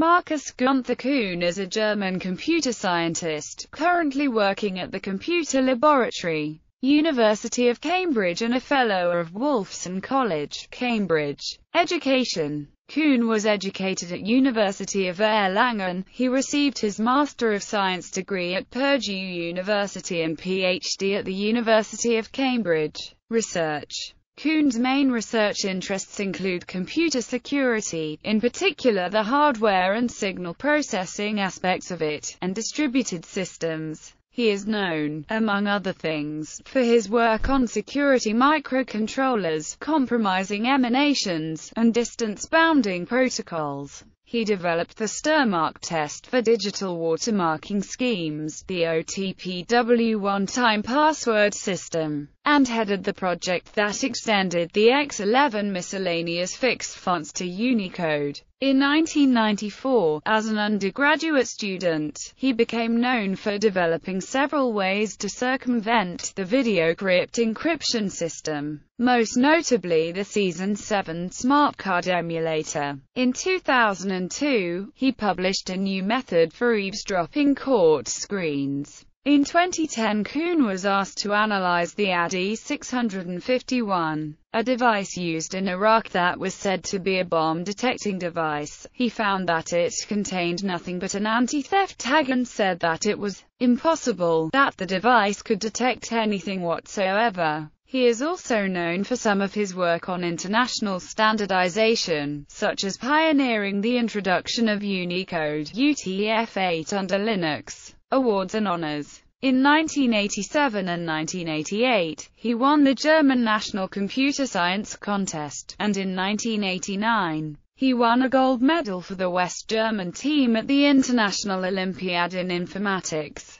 Markus Gunther Kuhn is a German computer scientist, currently working at the Computer Laboratory, University of Cambridge and a Fellow of Wolfson College, Cambridge. Education Kuhn was educated at University of Erlangen. He received his Master of Science degree at Purdue University and PhD at the University of Cambridge. Research Kuhn's main research interests include computer security, in particular the hardware and signal processing aspects of it, and distributed systems. He is known, among other things, for his work on security microcontrollers, compromising emanations, and distance bounding protocols. He developed the StirMark test for digital watermarking schemes, the OTPW one-time password system, and headed the project that extended the X11 miscellaneous fixed fonts to Unicode. In 1994, as an undergraduate student, he became known for developing several ways to circumvent the VideoCrypt encryption system, most notably the Season 7 smart card emulator. In 2002, he published a new method for eavesdropping court screens. In 2010 Kuhn was asked to analyze the ADE 651, a device used in Iraq that was said to be a bomb-detecting device. He found that it contained nothing but an anti-theft tag and said that it was impossible that the device could detect anything whatsoever. He is also known for some of his work on international standardization, such as pioneering the introduction of Unicode UTF-8 under Linux awards and honors. In 1987 and 1988, he won the German National Computer Science Contest, and in 1989, he won a gold medal for the West German team at the International Olympiad in Informatics.